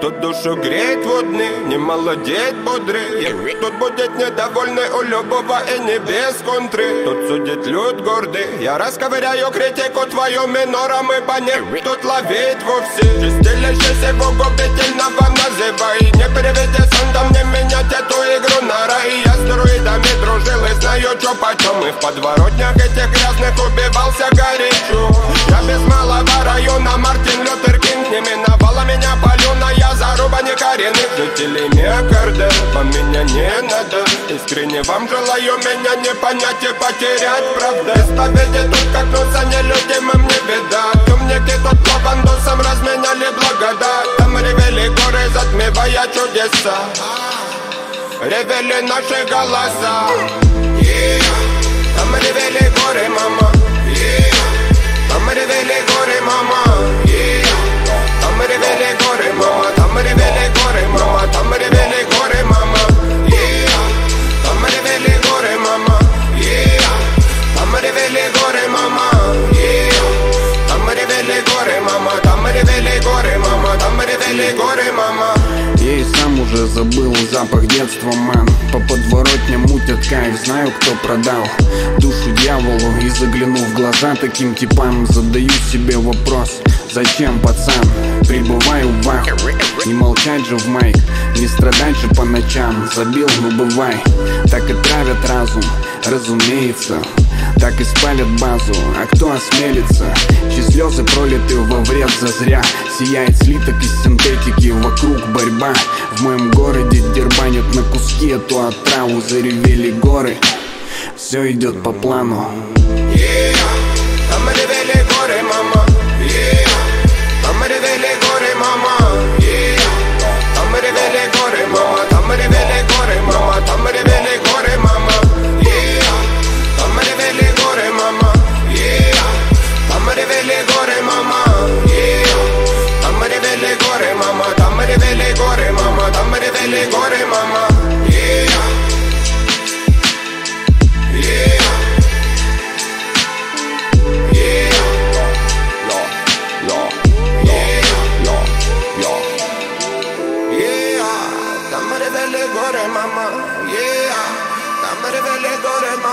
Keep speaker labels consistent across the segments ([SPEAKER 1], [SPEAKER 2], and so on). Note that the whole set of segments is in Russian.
[SPEAKER 1] Душу греть водны, не молодеть бодрый. Тут будет недовольный у любого и не без контры. Тут судит люд гордый Я расковыряю критику твою минором и банер Тут ловить вовсе. Чистилище его губительного называй. Не переведи сандом, не менять эту игру на рай. Я с друидами дружил и знаю, чё почем. И в подворотнях этих грязных убивался горячо. Я без малого района меня не надо. Искренне вам желаю меня не понять и потерять. Правда, исповеди тут как носа нелюдимым не беда. Темники тут по бандусам разменяли благодать. Там ревели горы, затмевая чудеса. Ревели наши голоса. Там ревели горы, мама. Yeah. Горы, мама.
[SPEAKER 2] Я и сам уже забыл запах детства, ман По подворотням мутят кайф, знаю, кто продал Душу дьяволу. И заглянув в глаза таким типам Задаю себе вопрос, зачем, пацан? Прибываю в аху, не молчать же в майк Не страдать же по ночам, забил, ну бывай. Так и травят разум, разумеется. Так и спалят базу, а кто осмелится? Чьи слезы пролиты во вред зазря. Сияет слиток из синтетики, борьба. В моем городе дербанят на куски эту отраву Заревели горы, все идет по плану.
[SPEAKER 1] Yeah,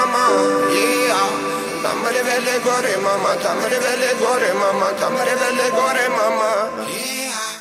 [SPEAKER 1] горы, мама. Yeah. Там ревели горы, мама. Там ревели горы, мама. Там ревели горы, мама. Yeah.